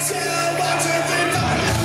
Tell what the